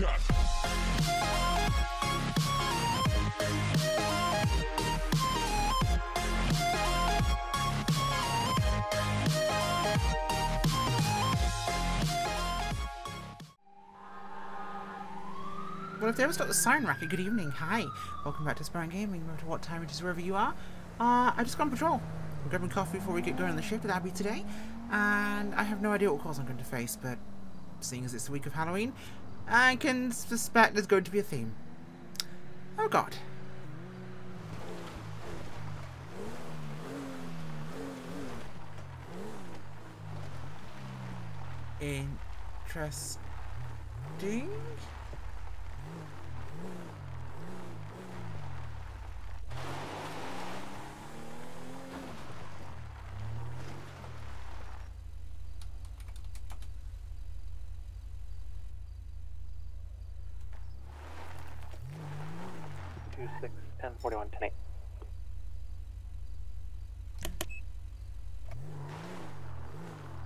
cut. Well, if they ever start the siren racket, good evening. Hi. Welcome back to Aspirant Gaming, no matter what time it is, wherever you are. Uh, I just got on patrol. I'm grabbing coffee before we get going on the shift with Abby today. And I have no idea what calls I'm going to face, but seeing as it's the week of Halloween, I can suspect there's going to be a theme. Oh god. Interesting.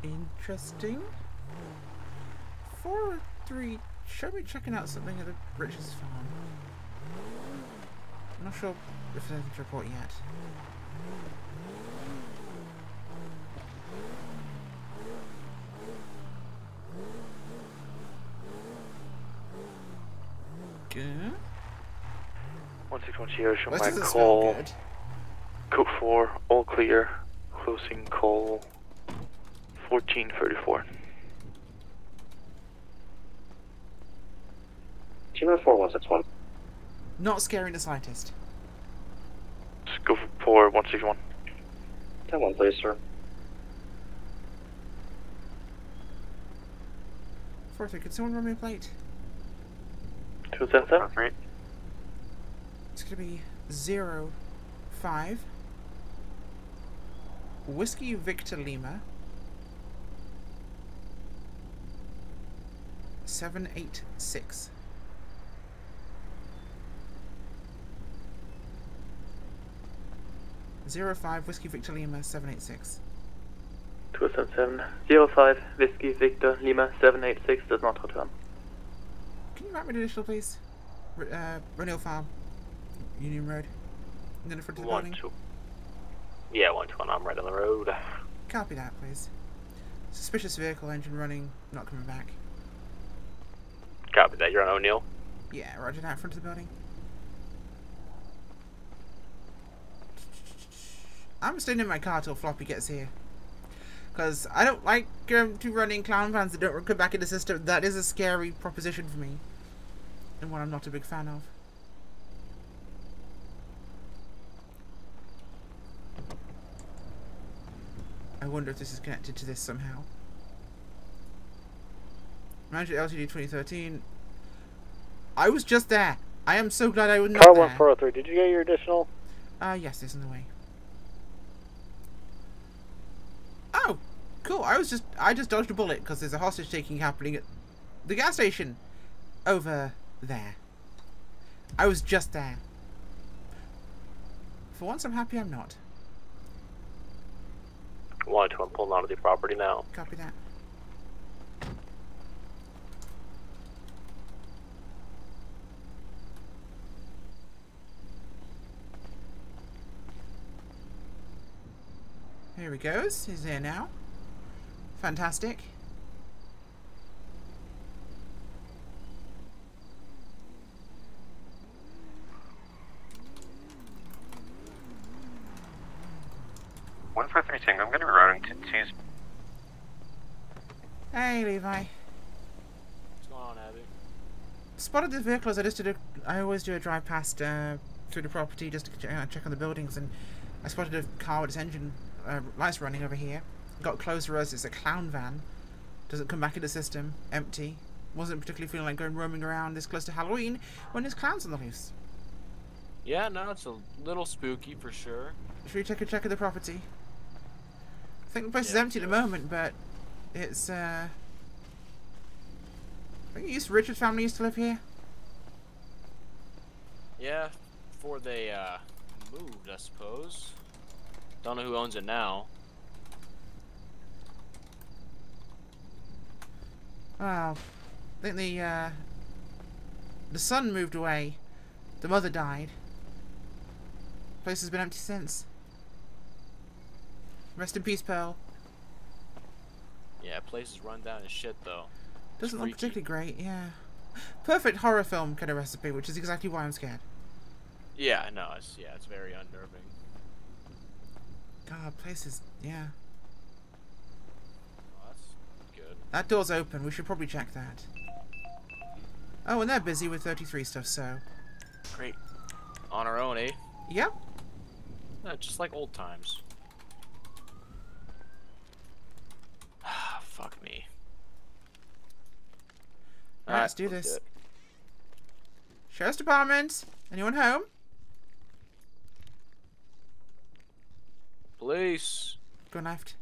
Interesting. Four three. Should be checking out something at the Richards farm. I'm not sure if there's anything to report yet. Good. One six one Sierra, show This my call. Code four, all clear. Closing call. Fourteen thirty four. Gmail 4161. Not scaring in the slightest. Just go for one six one. 10 1, please, sir. Four three. Could someone run me a plate? Two seven seven. It's gonna be zero five Whiskey Victor Lima seven eight six. Zero five Whiskey Victor Lima seven eight six. Two seven seven. Zero five Whiskey Victor Lima seven eight six does not return. Can you write me the initial, please? R- uh, Renil Farm, Union Road. And then in front of the One building. two. Yeah, one two. I'm right on the road. Copy that, please. Suspicious vehicle engine running, not coming back. Copy that. You're on O'Neill. Yeah, roger that, front of the building. I'm staying in my car till Floppy gets here. Because I don't like um, to running clown vans that don't come back in the system. That is a scary proposition for me. And one I'm not a big fan of. I wonder if this is connected to this somehow. Manager LTD 2013. I was just there. I am so glad I was not Car there. 1403, did you get your additional? Uh, yes, it's in the way. Oh, cool. I was just, I just dodged a bullet because there's a hostage taking happening at the gas station over there. I was just there. For once, I'm happy I'm not. One two. I'm pulling onto the property now. Copy that. Here he goes. He's here now. Fantastic. One four three Tango. I'm going to be routing to two. Hey, Levi. What's going on, Abby? Spotted the vehicle as I just did a. I always do a drive past uh, through the property just to uh, check on the buildings, and I spotted a car with its engine uh, lights running over here. Got closer as it's a clown van. Doesn't come back in the system. Empty. Wasn't particularly feeling like going roaming around this close to Halloween when there's clowns on the loose. Yeah, no, it's a little spooky for sure. Should we take a check of the property? I think the place is empty at the moment, but it's uh. I think it used Richard's family used to live here. Yeah, before they uh moved, I suppose. Don't know who owns it now. Well, I think the uh, The son moved away. The mother died. Place has been empty since. Rest in peace, Pearl. Yeah, place is run down as shit though. Doesn't look particularly great, yeah. Perfect horror film kind of recipe, which is exactly why I'm scared. Yeah, no, it's yeah, it's very unnerving. God, place is yeah. Oh, that's good. That door's open. We should probably check that. Oh, and they're busy with 33 stuff, so Great. On our own, eh? yep. Yeah, just like old times. Ah, fuck me. Alright, let's do this. Sheriff's Department. Anyone home? Police. Go left.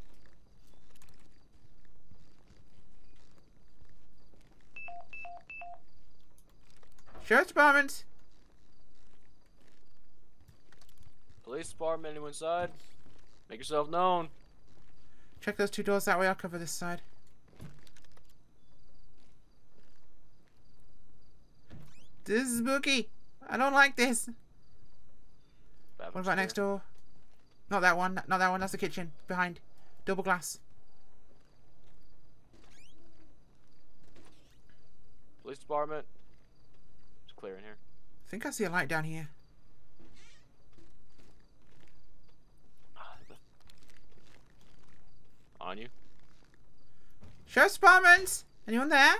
Sheriff's Department. Police department, anyone inside? Make yourself known. Check those two doors that way. I'll cover this side. This is spooky. I don't like this. What about next door? Not that one. Not that one. That's the kitchen. Behind. Double glass. Police department. It's clear in here. I think I see a light down here. Ah, On you. Sheriff's Department. Anyone there?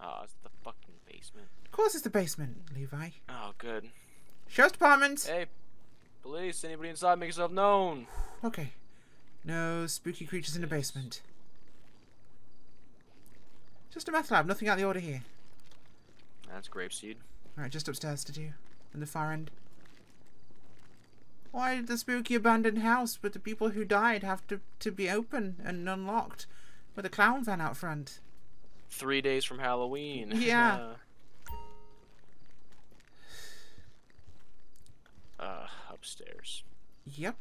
Oh, it's the fucking basement. Of course it's the basement, Levi. Oh, good. Sheriff's Department. Hey, police, anybody inside, make yourself known. Okay. No spooky creatures in the basement. Just a meth lab. Nothing out of the order here. That's grapeseed. Alright, just upstairs to do. In the far end. Why did the spooky abandoned house with the people who died have to, to be open and unlocked with a clown van out front? Three days from Halloween. Yeah. uh, upstairs. Yep.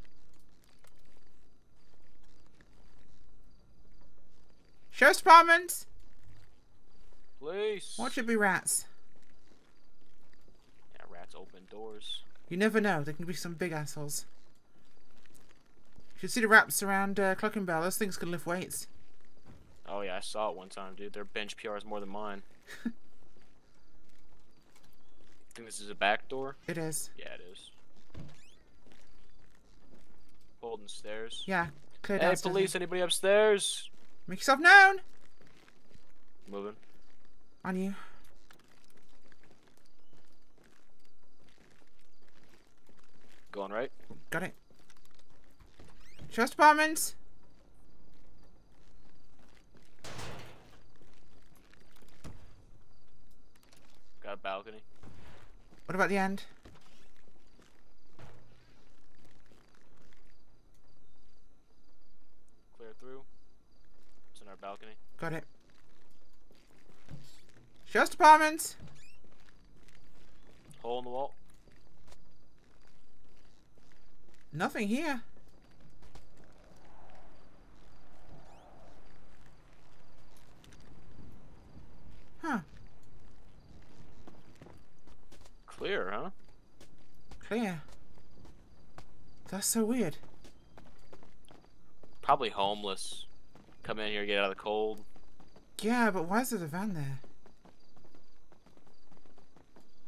Sheriff's Department! Police. Watch it be rats. Yeah, rats open doors. You never know. they can be some big assholes. You should see the wraps around uh, Clockenbell. Those things can lift weights. Oh yeah, I saw it one time, dude. Their bench PR is more than mine. Think this is a back door? It is. Yeah, Holding stairs. Yeah. Clear Hey, police! Anybody upstairs? Make yourself known! Moving. On you. Going right. Got it. Sheriff's Department! Got a balcony. What about the end? Clear through. Our balcony. Got it. Sheriff's Department! Hole in the wall. Nothing here. Huh. Clear, huh? Clear. That's so weird. Probably homeless. Come in here, get out of the cold. Yeah, but why is there a van there?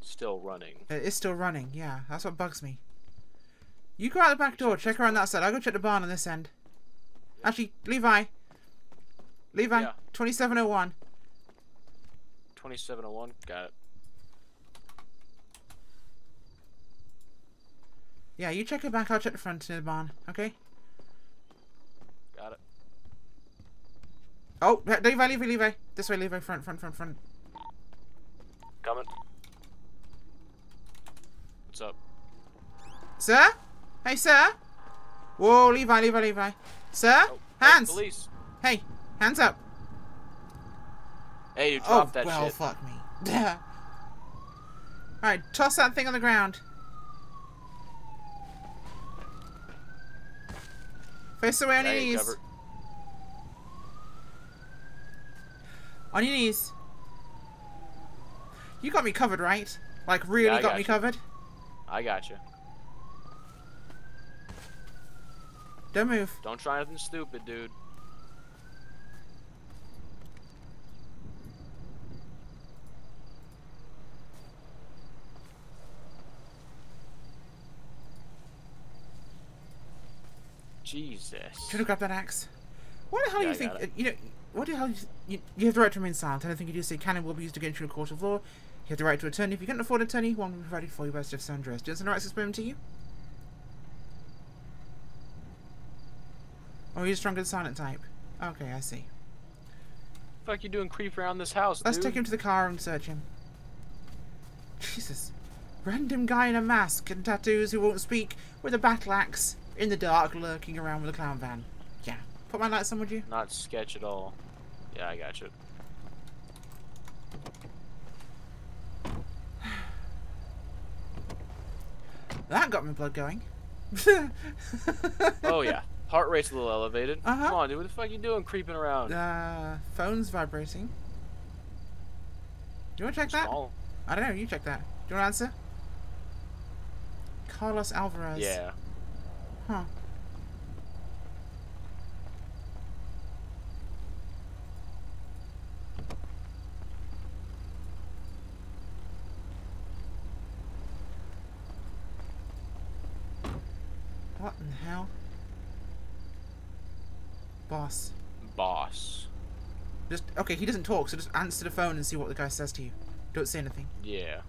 Still running. It is still running, yeah. That's what bugs me. You go out the back door, check around that side. I'll go check the barn on this end. Actually, Levi. Levi, Yeah. 2701. 2701. Got it. Yeah, you check it back, I'll check the front near the barn, okay? Got it. Oh, Levi, Levi, Levi. This way, Levi, front, front, front, front. Coming. What's up? Sir? Hey, sir? Whoa, Levi, Levi, Levi. Sir? Oh, hey, hands! police. Hey, hands up. Hey, you Oh, dropped that well, shit. fuck me. Alright, toss that thing on the ground. Face away on your knees. covered. On your knees. You got me covered, right? Like really Yeah, got got me covered. I got you. Don't move. Don't try anything stupid, dude. Jesus. Should have grabbed that axe. What the hell Yeah, do you I think? uh, You know, what the hell? You, you, have the right to remain silent. Anything you do say can and will be used against you in a court of law. You have the right to attorney. If you can't afford an attorney, one will be provided for you by Jeff Sanders. Do you understand the rights explained to you? Oh, or are you stronger than silent type? Okay, I see. fuck you doing creep around this house, Let's dude? take him to the car and search him. Jesus. Random guy in a mask and tattoos who won't speak with a battle axe in the dark lurking around with a clown van. Put my lights on, would you? Not sketch at all. Yeah, I got you. That got my blood going. Oh yeah, heart rate's a little elevated. Uh-huh. Come on, dude. What the fuck you doing creeping around? Uh, phone's vibrating. Do you want to check that? I don't know. You check that. Do you want to answer? Carlos Alvarez. Yeah. Huh. What in the hell? Boss. Boss. Just okay. He doesn't talk, so just answer the phone and see what the guy says to you. Don't say anything. Yeah.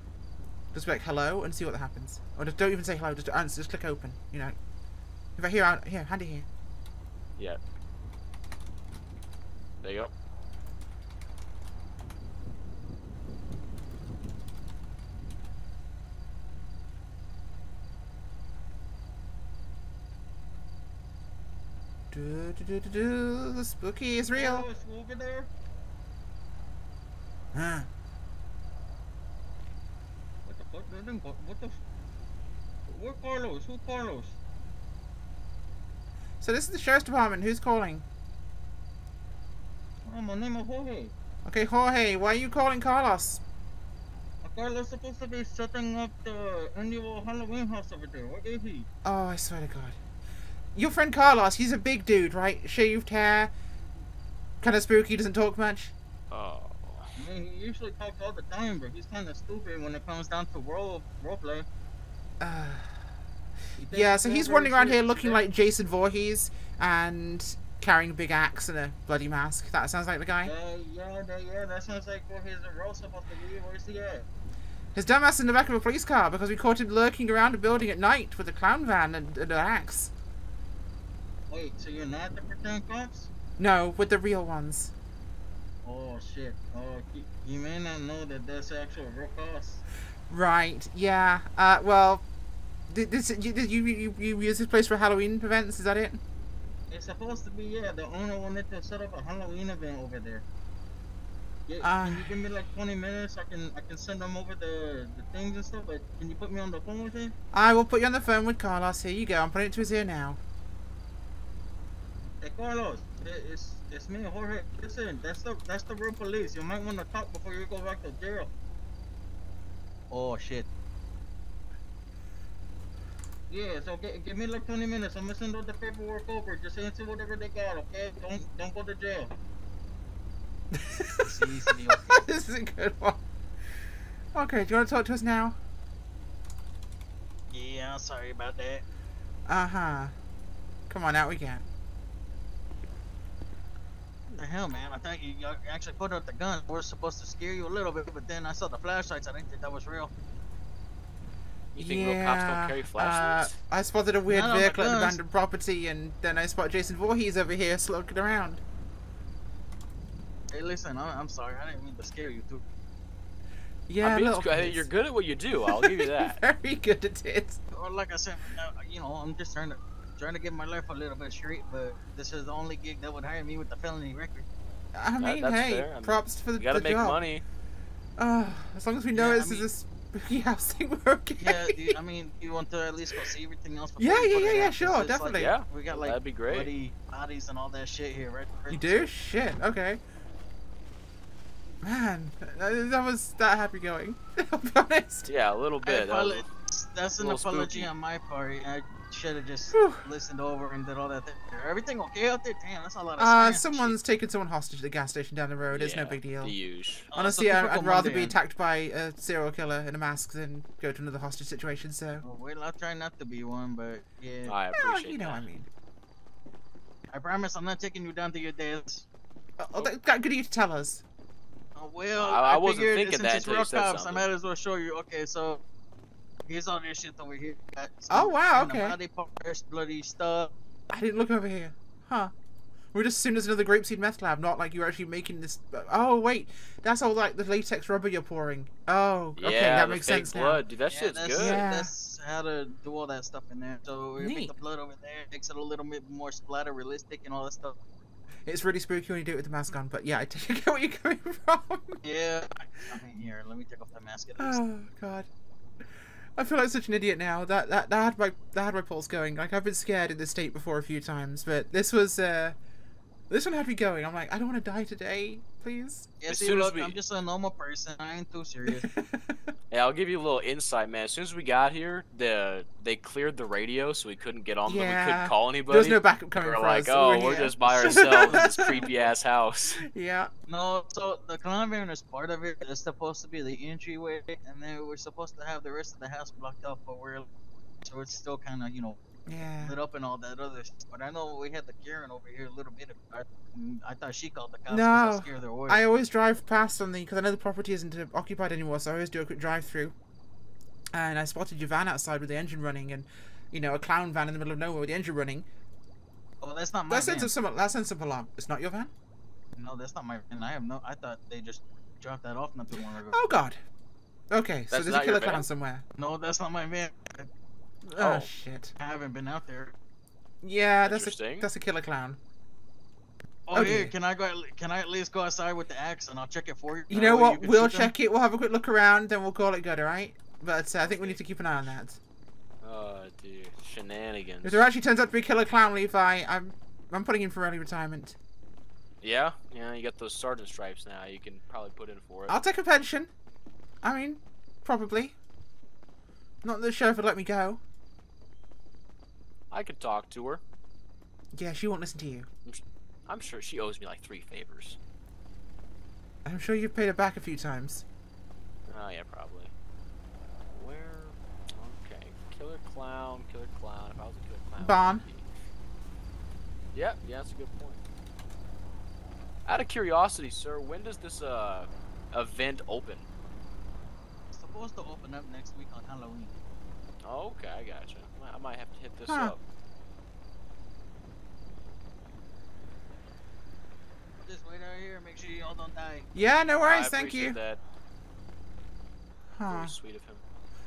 Just be like hello and see what happens. Or just don't even say hello. Just answer. Just click open. You know. If I hear out here, hand it here. Yeah. There you go. Do, do, do, do, do. The spooky is real. Over there? Huh. What the fuck? What the? F- Where Carlos? Who Carlos? So this is the sheriff's department. Who's calling? Oh, my name is Jorge. Okay, Jorge. Why are you calling Carlos? Carlos supposed to be setting up the annual Halloween house over there. Where is he? Oh, I swear to God. Your friend Carlos. He's a big dude, right? Shaved hair. Kind of spooky. Doesn't talk much. Oh. I mean, he usually talks all the time, but he's kind of stupid when it comes down to role roleplay. Uh, yeah. So he's running around here looking like Jason Voorhees and carrying a big axe and a bloody mask. That sounds like the guy. Uh, yeah, that, yeah, that sounds like where his role supposed to be. Where's he at? His dumbass in the back of a police car because we caught him lurking around a building at night with a clown van and, and an axe. Wait, so you're not the pretend cops? No, with the real ones. Oh shit. Oh, you, you may not know that that's actual real cost. Right. Yeah. Uh. Well. th- This you you you, you use this place for Halloween events? Is that it? It's supposed to be, yeah. The owner wanted to set up a Halloween event over there. Yeah, Ah. can you give me like 20 minutes? I can I can send them over the the things and stuff. But can you put me on the phone with him? I will put you on the phone with Carlos. Here you go. I'm putting it to his ear now. Hey Carlos, it's it's me, Jorge. Listen, that's the that's the real police. You might want to talk before you go back to jail. Oh shit. Yeah, so g- give me like 20 minutes. I'm gonna send all the paperwork over. Just answer whatever they got, okay? Don't don't go to jail. Sí, sí, okay. this is a good one. Okay, do you want to talk to us now? Yeah, sorry about that. Uh huh. Come on, out we get. What the hell, man? I thought you, you actually put out the gun. We're supposed to scare you a little bit, but then I saw the flashlights. I didn't think that was real. You think real cops don't carry flashlights? Uh, I spotted a weird Not vehicle at an abandoned property, and then I spot Jason Voorhees over here looking around. Hey, listen, I, I'm sorry. I didn't mean to scare you, too. Yeah, I mean, little it's you're good at what you do. I'll give you that. Very good at it. Or like I said, uh, you know, I'm just trying to trying to get my life a little bit straight. But this is the only gig that would hire me with the felony record. I mean, that's hey, fair. I mean, props for the, You gotta the make job. money. Uh, as long as we know Yeah, I this mean- is a spooky house thing, we're okay. Yeah, dude, I mean, you want to at least go see everything else? before Yeah, you yeah, put yeah, yeah, sure, definitely. Like, Yeah, we got like that'd be great. bloody bodies and all that shit here, right? right You do? Shit. Okay. Man, that that was that happy going. I'll be honest. Yeah, a little bit. That was- apolo- that's an apology spooky. on my part. I should have just Whew. listened over and did all that. Thing. Everything okay out there? Damn, that's a lot of. Uh, science someone's taken someone hostage at the gas station down the road. It's no big deal. The usual. Uh, Honestly, I, typical I'd rather be attacked by a serial killer in a mask than go to another hostage situation. So, Oh, well, I'll try not to be one, but yeah. I well, appreciate you know, that. what I mean. I promise I'm not taking you down to your deaths. Oh, oh, that, that good of you to tell us. Oh, well, I- I wasn't figured thinking since that it's until real cops, I might as well show you. Okay, so here's all this shit over here. Oh, wow, kind of okay. Body parts, bloody stuff. I didn't look over here. Huh. We're just seen as another grapeseed meth lab, not like you're actually making this. Uh, oh wait, that's all like the latex rubber you're pouring. Oh, okay, yeah, that makes fake sense now. blood, dude. That yeah, shit's that's, good. Yeah. That's how to do all that stuff in there. So we make the blood over there, makes it a little bit more splatter realistic and all that stuff. It's really spooky when you do it with the mask on, but yeah, I get where you're coming from. Yeah. I mean, here, let me take off the mask at least. Oh god. I feel like such an idiot now. That that that had my that had my pulse going. Like I've been scared in this state before a few times, but this was uh this one had me going. I'm like, I don't want to die today, please. yeah, as see, soon as look, we- I'm just a normal person. I ain't too serious. Yeah, I'll give you a little insight, man. As soon as we got here, the they cleared the radio, so we couldn't get on. them. We couldn't call anybody. There's no backup we coming were for like, us. oh, we're, we're just by ourselves in this creepy ass house. Yeah. no, so the clown van is part of it. It's supposed to be the entryway, and then we're supposed to have the rest of the house blocked off, but we're so it's still kind of you know Yeah. lit up and all that other stuff. But I know we had the Karen over here a little bit. I, I thought she called the cops. 'cause No, I scared her away. I always drive past on the because I know the property isn't uh, occupied anymore, so I always do a quick drive through. And I spotted your van outside with the engine running, and you know a clown van in the middle of nowhere with the engine running. Oh, that's not my That van. sends some that sends some alarm. It's not your van. No, that's not my van. I have no. I thought they just dropped that off not too long ago. Oh God. Okay, so That's there's a killer clown somewhere. No, that's not my van. Oh, Oh. shit. I haven't been out there. Yeah, that's a that's a killer clown. Oh, Oh, here, dear. can I go? At, can I at least go outside with the axe and I'll check it for you? You know what? can We'll shoot them? check it. We'll have a quick look around, then we'll call it good. All right. But uh, I think we need to keep an eye on that. Oh, dude, shenanigans. If there actually turns out to be a killer clown, Levi, I'm I'm putting in for early retirement. Yeah, yeah, you got those sergeant stripes now. You can probably put in for it. I'll take a pension. I mean, probably. Not that the sheriff would let me go. I could talk to her. Yeah, she won't listen to you. I'm sure she owes me like three favors. I'm sure you've paid her back a few times. Oh yeah, probably. Where? Okay, killer clown, killer clown. If I was a killer clown. Barn. where would it be? Yep, yeah, that's a good point. Out of curiosity, sir, when does this uh event open? It's supposed to open up next week on Halloween. Okay, I gotcha. I might have to hit this Huh. up. Just wait out here. Make sure y'all don't die. Yeah, no worries. I Thank you. That. Huh. Very sweet of him.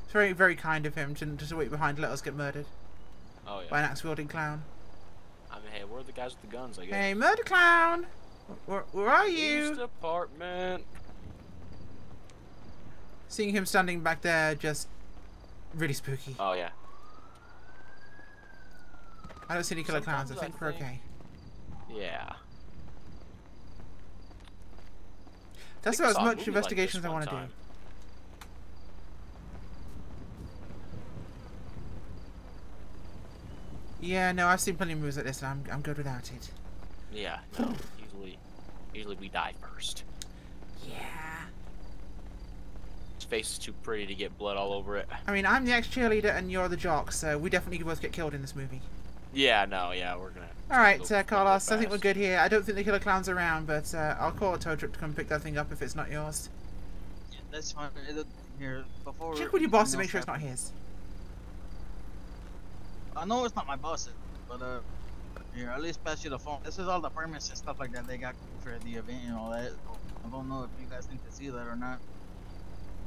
It's very, very kind of him to just wait behind and let us get murdered Oh yeah. by an axe-wielding clown. I mean, hey, we're the guys with the guns, I guess. Hey, murder clown! Where, where are Police you? department. Seeing him standing back there, just really spooky. Oh yeah. I don't see any killer clowns. I think I we're think- okay. Yeah. That's think about as saw a much movie like investigation this as I want to do. Yeah, no, I've seen plenty of movies like this, and I'm, I'm good without it. Yeah. No. usually, usually we die first. Yeah. His face is too pretty to get blood all over it. I mean, I'm the ex-cheerleader, and you're the jock, so we definitely both get killed in this movie. Yeah. No. Yeah. We're gonna. All right, Go- uh, go Carlos, I think we're good here. I don't think the killer clown's around, but uh, I'll call a tow truck to come pick that thing up if it's not yours. Yeah, that's fine. It, here, before. Check with your boss to make sure it's not his. I know it's not my boss, but uh, here, at least pass you the phone. This is all the permits and stuff like that they got for the event and all that. I don't know if you guys need to see that or not.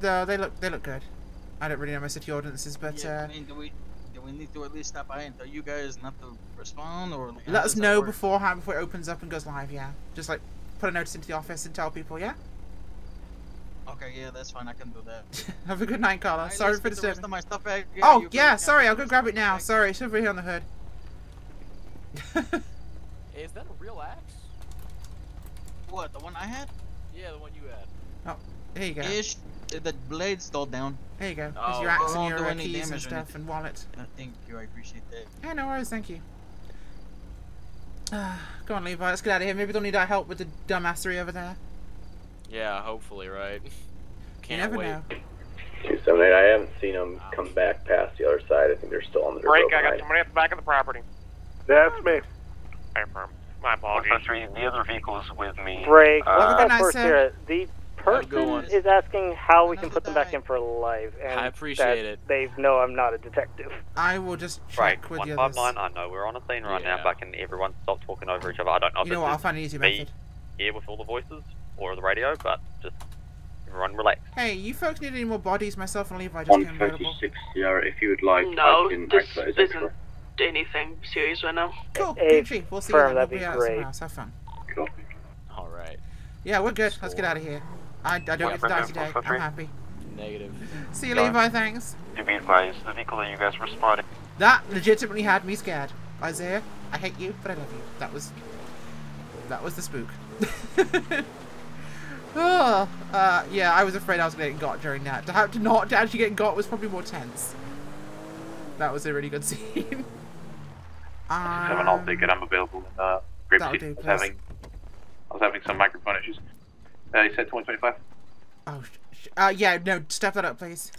Though they look, they look good. I don't really know my city ordinances, but yeah, uh, I mean, do we do we need to at least stop by and tell you guys not to respond or how let us know beforehand before it opens up and goes live. Yeah, just like put a notice into the office and tell people. Yeah. Okay, yeah, that's fine. I can do that. Have a good night, Carla. Alright, Sorry for get the rest disturbing. of my stuff back. oh yeah, sorry. I'll go grab it now. back. Sorry, it's over here on the hood. Hey, is that a real axe? What the one I had? Yeah, the one you had. Oh, there you go. Ish, the blade's still down. There you go. Here's Oh, your axe and don't your do uh, any keys and damage or stuff and wallet. Uh, thank you, I appreciate that. Yeah, no worries, thank you. Go on, Levi, let's get out of here. Maybe they'll need our help with the dumbassery over there. Yeah, hopefully, right? Can't never wait. know. 278, I haven't seen them come back past the other side. I think they're still on the Break, road I got behind. somebody at the back of the property. That's me. Confirm. My apologies. 153, the other vehicle is with me. Break. Uh, Have a good Uh, first sir. here, the Have a good person is asking how we can put them back die. in for live, and I appreciate that it. They know I'm not a detective. I will just check Right, with the others. 159, I know we're on a scene right Yeah. now, but can everyone stop talking over each other? I don't know if You know it's what? I'll find an easy me method. here with all the voices or the radio, but just everyone relax. Hey, you folks need any more bodies? Myself and Levi just came available. 136, Sierra, if you would like, No, I can this activate isn't extra. anything serious right now. Cool. Hey, Gucci. We'll see you firm, then. that'd We'll be out great. somewhere else. Have fun. Copy. All right. Yeah, we're good. Let's get out of here. I, I don't get to die today. I'm happy. Negative. See you, Done. Levi. Thanks. To be advised, the vehicle that you guys were spotting. That legitimately had me scared. Isaiah, I hate you, but I love you. That was that was the spook. oh, uh, yeah, I was afraid I was gonna got during that. To have to not to actually get got was probably more tense. That was a really good scene. Seven, I'll um, take it. I'm available in uh, Grape that'll do, I was having, I was having some microphone issues. Uh, you said 2025? oh, uh, yeah, no, step that up, please.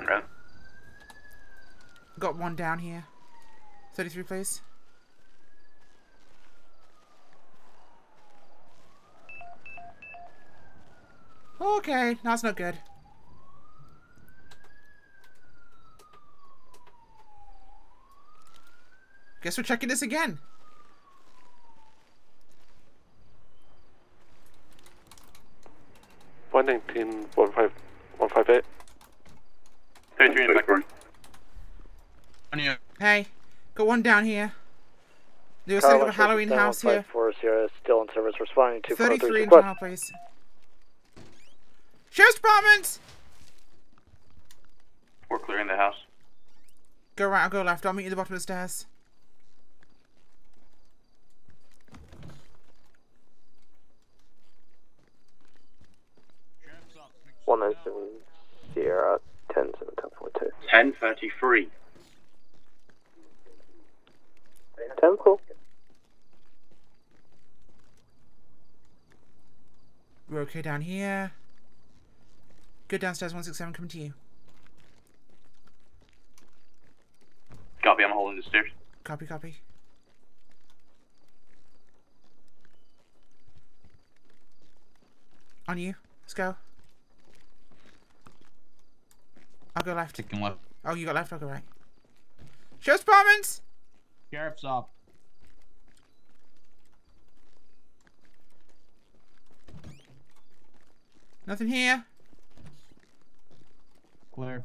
I'm. Got one down here. Thirty-three, please. Okay, that's not good. Guess we're checking this again. One nineteen one five one five eight. Thirty-three in the back room. You. Hey, got one down here. They were Car setting up a Halloween house here. 154 Sierra, still in service, responding to 33 403 in town, please. Sheriff's Department! We're clearing the house. Go right, I'll go left. I'll meet you at the bottom of the stairs. One nine seven Sierra ten seven ten four two. 1033. Ten cool. We're okay down here. Go downstairs, 167, coming to you. Copy, I'm holding the stairs. Copy, copy. On you. Let's go. I'll go left. Taking left. Oh, you got left, I'll go right. Sheriff's Department! Sheriff's up. Nothing here. Clear.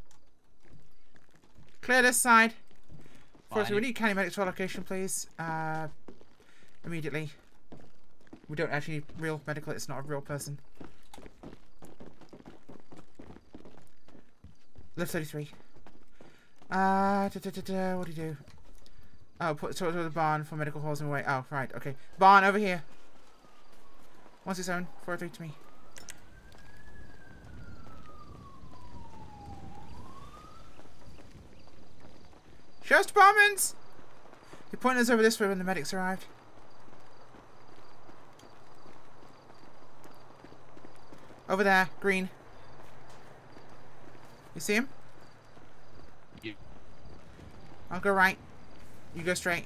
Clear this side. Forrester, we need county medics to our location, please. Uh, immediately. We don't actually need real medical, it's not a real person. Left 33. Uh, da, da, da, what do you do? Oh, put sort the barn for medical halls and away. Oh, right, okay. Barn over here. 167, 403 to me. Sheriff's Department! You point us over this way when the medics arrived. Over there, green. You see him? Yeah. I'll go right. You go straight.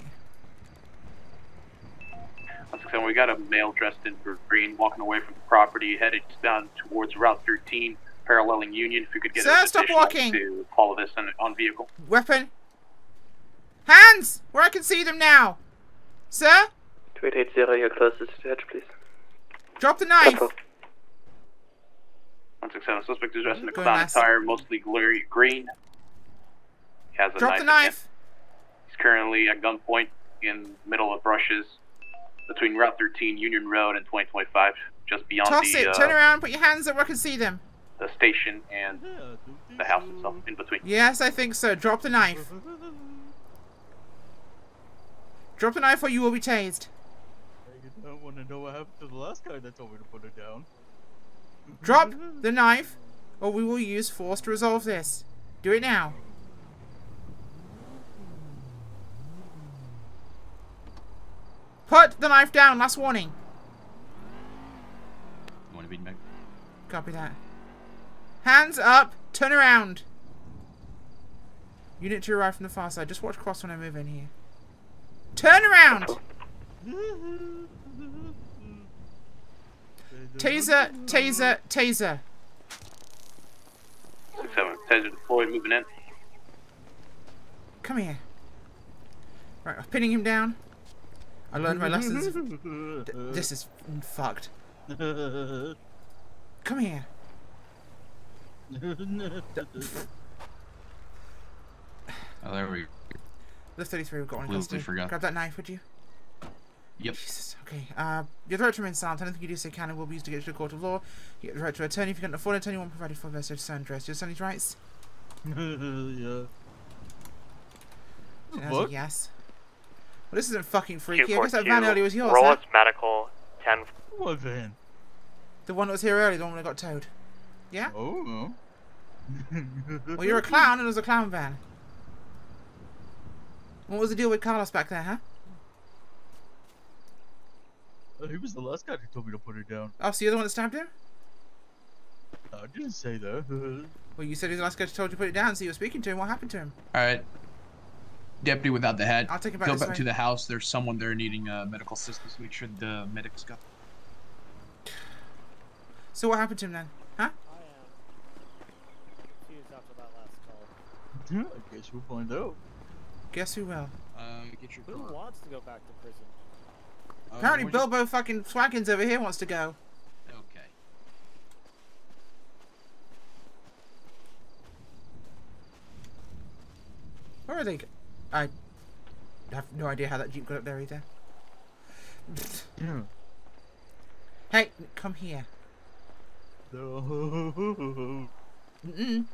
Once again, we got a male dressed in for green walking away from the property, headed down towards Route 13, paralleling Union. If you could get Sir, us stop additional walking! to follow this on, on vehicle. Weapon! Hands! Where I can see them now! Sir? 2880, your closest to the edge, please. Drop the knife! 167, suspect is dressed in a Going clown last. attire, mostly glary green. He has a Drop knife. the knife! He's currently at gunpoint in the middle of brushes between Route 13, Union Road, and 2025, just beyond Toss the, Toss it! uh, Turn around, put your hands up where I can see them. the station and the house itself in between. Yes, I think so. Drop the knife. Drop the knife or you will be tased. I don't want to know what happened to the last guy that told me to put it down. Drop the knife, or we will use force to resolve this. Do it now. Put the knife down. Last warning. Want to be back? Copy that. Hands up. Turn around. Unit to arrive from the far side. Just watch cross when I move in here. Turn around. Taser, taser, taser. Six seven. Taser deployed. Moving in. Come here. Right, I'm pinning him down. I learned my lessons. D- this is fucked. Come here. Oh, there we go. The 33 we've got one in Completely forgot. Grab that knife, would you? Yep. Jesus. Okay. Uh, your threat remains silent. Anything you do say can and will be used to get you to the court of law. You get the right to attorney if you can't afford it. Anyone provided for vested son dress. Your son's rights. yeah. That's a What? yes. Well, this isn't fucking freaky. I guess that van 242, earlier was yours, Roll huh? its medical 10 What van? The one that was here earlier, the one that got towed. Yeah? Oh. Well, you're a clown and it was a clown van. What was the deal with Carlos back there, huh? Oh, he was the last guy who told me to put it down. Oh, so you're the one that stabbed him? I didn't say that. Well, you said he was the last guy who told you to put it down, so you were speaking to him. What happened to him? All right. Deputy without the hat. I'll take it back Go back way. to the house. There's someone there needing uh, medical assistance. Make sure the medics got. So what happened to him then? Huh? I guess we'll find out. Guess who will? Uh, get your Who wants to go back to prison? Uh, Apparently where'd you- Bilbo fucking Stabbins over here wants to go. Okay. Where are they? I have no idea how that jeep got up there either. Yeah. Hey, come here. No. Mm-mm.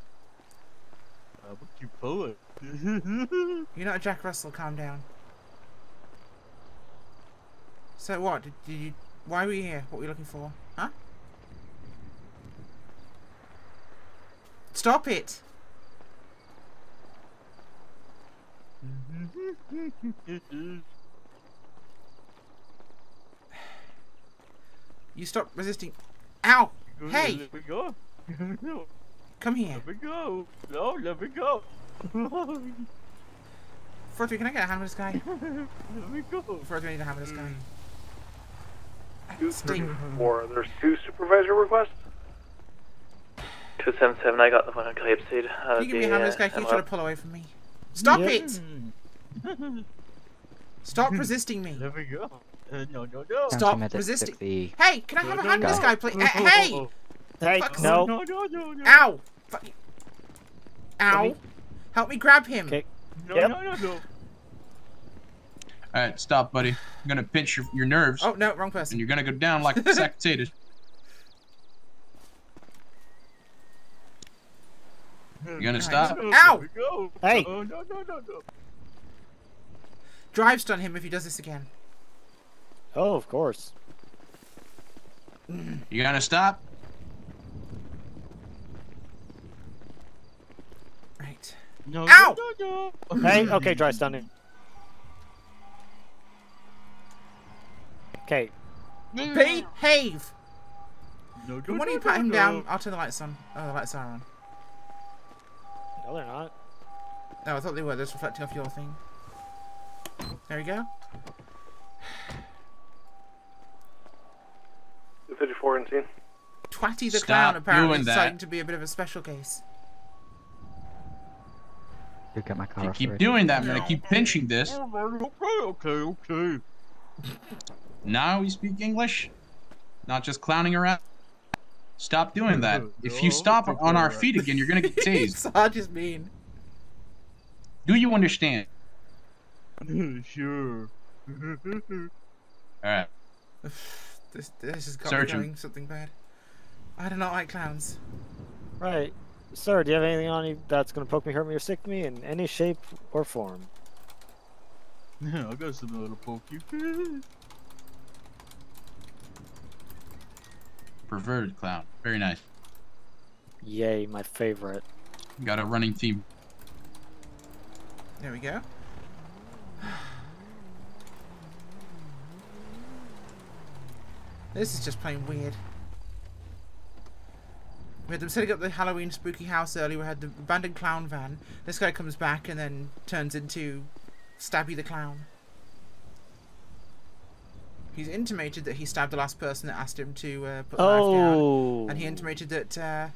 How about you pull it? You're not a Jack Russell. Calm down. So what? Did, did you? Why were you here? What were you looking for? Huh? Stop it! You stop resisting. Ow! Hey! Let me go. no, Come here. let me go. No, let me go. Forty, can I get a hand with this guy? let me go. Forty, I need a hand with this guy. Two Sting. Four. There's two supervisor requests. 277, I got the one on Calypside. Uh, Can you give me a hand with this guy? Can you try to pull away from me? Stop it! Stop resisting me. Let me go. Uh, no, no, no. Stop resisting. Hey, can I have a hand with this guy, please? Uh, hey! Hey, Fuck. no. No, no, no, no. Ow! Fuck you. Ow! Help me grab him. Okay. No, Yep. no, no, no. All right, stop, buddy. I'm gonna pinch your, your nerves, Oh no, wrong person. and you're gonna go down like a sack of potatoes. You gonna hmm. stop? Ow! Let me go. Hey. Oh, no, no, no, no. Drive stun him if he does this again. Oh, of course. You gonna stop? Right. No, Ow! no, no, no. Hey, okay, dry stunning. Okay, Behave! No, no, And when no, you pat no, him no. down, I'll turn the lights on. Oh, the lights are on. no, they're not. No, I thought they were. They're just reflecting off your thing. There we go. 254 in scene. Twatty the Stop clown apparently doing that. deciding to be a bit of a special case. You get my car You keep already. doing that, I'm gonna keep pinching this. Okay, okay, okay. Now you speak English, not just clowning around. Stop doing that. If you stop it's on our feet again, you're gonna get tased. I just mean. Do you understand? sure. All right. This, this has got Search me him. going something bad. I do not like clowns. Right. Sir, do you have anything on you that's going to poke me, hurt me, or sick me in any shape or form? Yeah, I got something that'll poke you. Perverted clown. Very nice. Yay, my favorite. Got a running theme. There we go. This is just plain weird. We had them setting up the Halloween spooky house earlier. We had the abandoned clown van. This guy comes back and then turns into Stabby the Clown. He's intimated that he stabbed the last person that asked him to uh, put the knife Oh. down. And he intimated that uh,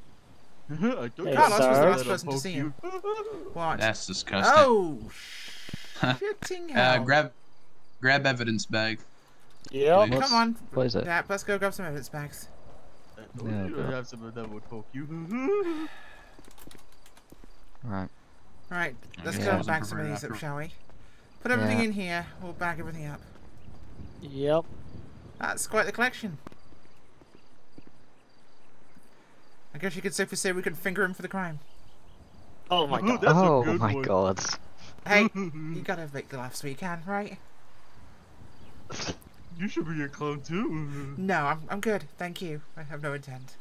I Hey, Carlos was the last person to see him. What? That's disgusting. Oh, shitting Uh, grab, grab evidence bag. Yeah. Come on. What is it? Yeah, let's go grab some evidence bags. Yeah, you have some of that would poke you. Right. Right, let's guess go and bag some of these up, shall we? Put everything Yeah. in here. We'll bag everything up. Yep. That's quite the collection. I guess you could safely say we could finger him for the crime. Oh my god. That's a oh good my one. god. Hey, you gotta make the laughs where you can, right? You should be a clown too. No, I'm, I'm good. Thank you. I have no intent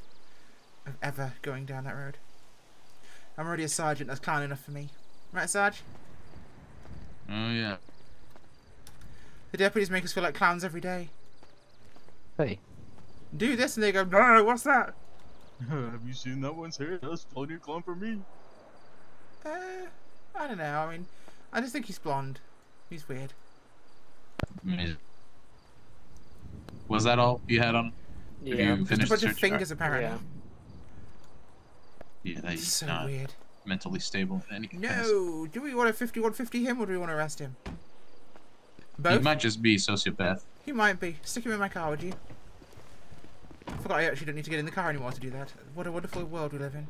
of ever going down that road. I'm already a sergeant. That's clown enough for me. Right, Sarge? Oh yeah. The deputies make us feel like clowns every day. Hey. Do this and they go, no, what's that? have you seen that one's hair? That's plenty of clown for me. Uh, I don't know. I mean, I just think he's blonde. He's weird. Amazing. Was that all you had on? Yeah. you Just a finished bunch of search? fingers, apparently. Yeah. Yeah, that he's So not weird. mentally stable in any capacity. No! Do we want to 5150 him or do we want to arrest him? He might just be sociopath. He might be. Stick him in my car, would you? I forgot I actually don't need to get in the car anymore to do that. What a wonderful world we live in.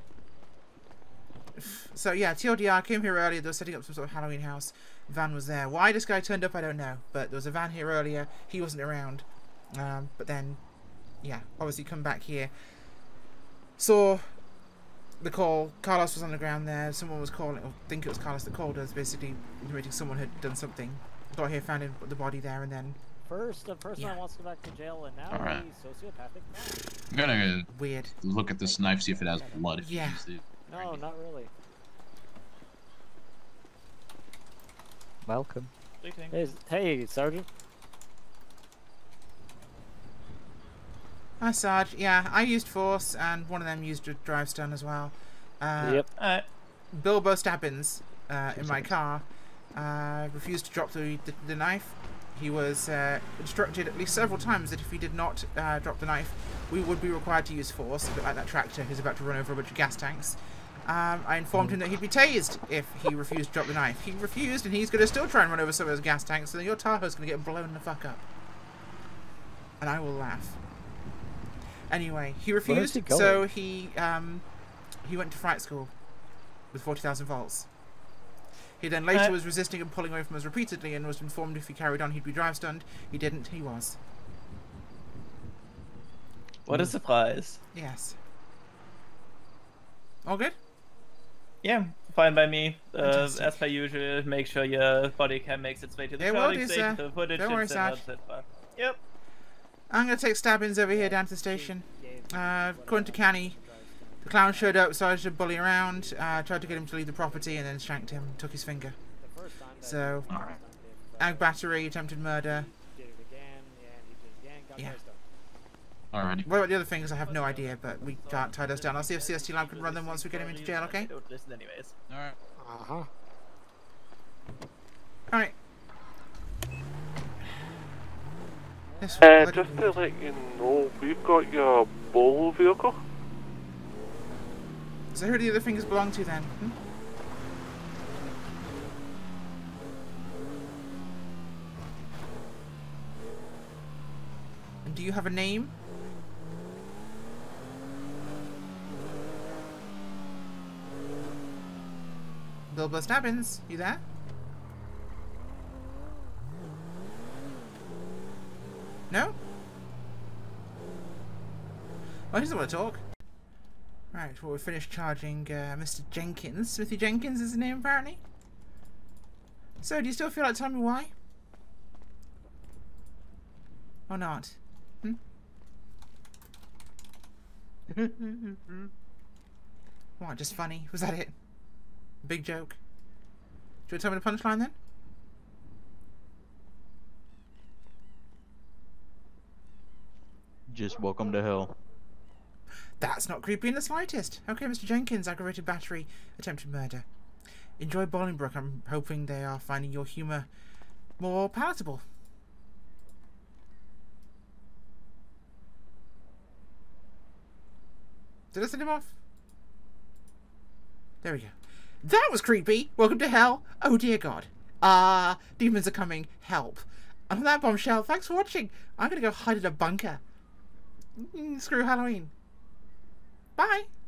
So yeah, TLDR came here earlier. They were setting up some sort of Halloween house. Van was there. Why this guy turned up, I don't know. But there was a van here earlier. He wasn't around. Um, but then, yeah, obviously come back here. Saw the call. Carlos was on the ground there. Someone was calling. I think it was Carlos that called us, basically intimating someone had done something. Got here, found him, the body there, and then First, the person Yeah. wants to go back to jail, and now Alright. he's sociopathic. I'm gonna weird. look at this knife, see if it has blood. If Yeah. You use it. No, not really. Welcome. Hey, hey, Sergeant. Hi, Sarge. Yeah, I used force, and one of them used a drive stun as well. Uh, Yep. Alright. Bilbo Stabbins, uh, in my car, uh, refused to drop the, the, the knife. He was uh, instructed at least several times that if he did not uh, drop the knife, we would be required to use force, a bit like that tractor who's about to run over a bunch of gas tanks. Um, I informed him that he'd be tased if he refused to drop the knife. He refused, and he's going to still try and run over some of those gas tanks, so then your Tahoe's going to get blown the fuck up. And I will laugh. Anyway, he refused, he so he um, he went to fright school with 40,000 volts. He then later Uh, was resisting and pulling away from us repeatedly and was informed if he carried on he'd be drive stunned. He didn't, he was. What a surprise. Yes. All good? Yeah, fine by me. Uh, as per usual, make sure your body cam makes its way to the It will charting do, station, sir. the footage, Don't worry, etc., Sarge. etc. Yep. I'm going to take Stabbins over here down to the station. Uh, according to Canny, the clown showed up, started to bully around, uh, tried to get him to leave the property, and then shanked him, took his finger. So, ag battery, attempted murder. Yeah. Alrighty. What about the other things? I have no idea, but we can't tie those down. I'll see if CST Lab can run them once we get him into jail, okay? Don't listen anyways. Alright. Uh huh. Alright. Uh, just to let you know, we've got your Volvo vehicle. So who do the other fingers belong to then? Hmm? And do you have a name? Bilbo Stabbins, you there? No? Oh, he doesn't want to talk. Right, well, we finished charging uh, Mr. Jenkins. Smithy Jenkins is his name, apparently. So, do you still feel like telling me why? Or not? Hmm? What, just funny? Was that it? Big joke? Do you want to tell me the punchline then? Just welcome to hell. That's not creepy in the slightest. Okay, Mr. Jenkins, aggravated battery, attempted murder. Enjoy Bolingbroke. I'm hoping they are finding your humour more palatable. Did I send him off? There we go. That was creepy! Welcome to hell! Oh dear god. Ah, demons are coming. Help. On that bombshell, thanks for watching. I'm gonna go hide in a bunker. Mm, screw Halloween. Bye!